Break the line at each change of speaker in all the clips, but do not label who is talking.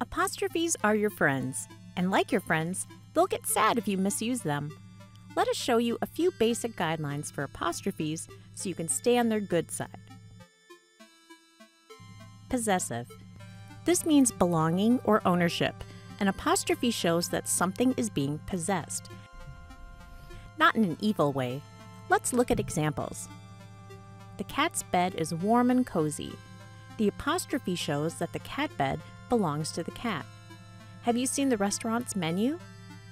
Apostrophes are your friends, and like your friends, they'll get sad if you misuse them. Let us show you a few basic guidelines for apostrophes so you can stay on their good side. Possessive. This means belonging or ownership. An apostrophe shows that something is being possessed. Not in an evil way. Let's look at examples. The cat's bed is warm and cozy. The apostrophe shows that the cat bed belongs to the cat. Have you seen the restaurant's menu?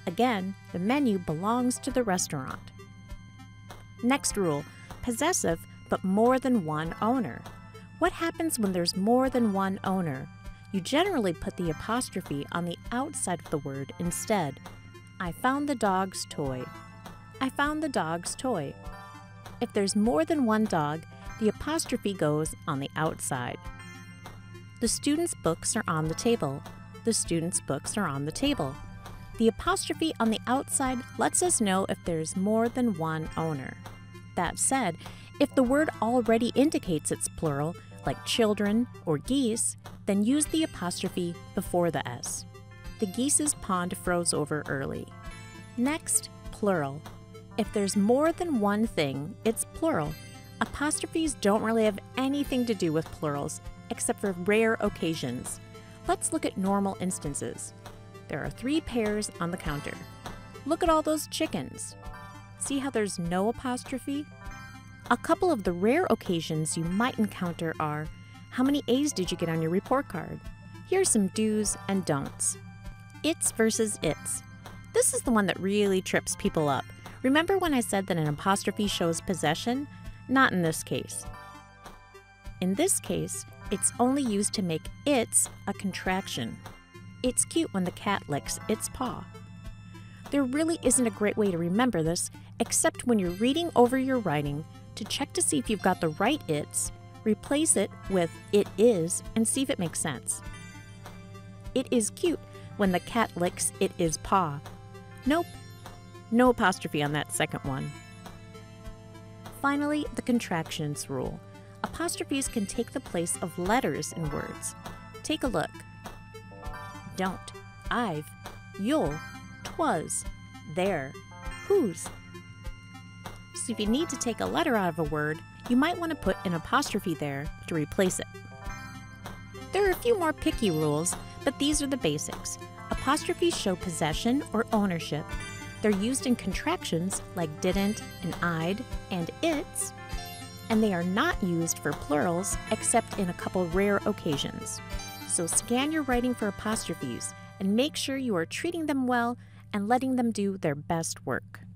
Again, the menu belongs to the restaurant. Next rule possessive, but more than one owner. What happens when there's more than one owner? You generally put the apostrophe on the outside of the word instead. I found the dog's toy. I found the dog's toy. If there's more than one dog, the apostrophe goes on the outside. The student's books are on the table. The student's books are on the table. The apostrophe on the outside lets us know if there's more than one owner. That said, if the word already indicates it's plural, like children or geese, then use the apostrophe before the S. The geese's pond froze over early. Next, plural. If there's more than one thing, it's plural. Apostrophes don't really have anything to do with plurals, except for rare occasions. Let's look at normal instances. There are three pairs on the counter. Look at all those chickens. See how there's no apostrophe? A couple of the rare occasions you might encounter are How many A's did you get on your report card? Here's some do's and don'ts. It's versus its. This is the one that really trips people up. Remember when I said that an apostrophe shows possession? Not in this case. In this case, it's only used to make its a contraction. It's cute when the cat licks its paw. There really isn't a great way to remember this except when you're reading over your writing to check to see if you've got the right its, replace it with it is, and see if it makes sense. It is cute when the cat licks it is paw. Nope, no apostrophe on that second one. Finally, the contractions rule. Apostrophes can take the place of letters in words. Take a look. Don't, I've, you'll, twas, they're, who's. So if you need to take a letter out of a word, you might want to put an apostrophe there to replace it. There are a few more picky rules, but these are the basics. Apostrophes show possession or ownership. They're used in contractions like didn't and I'd and it's, and they are not used for plurals except in a couple rare occasions. So scan your writing for apostrophes and make sure you are treating them well and letting them do their best work.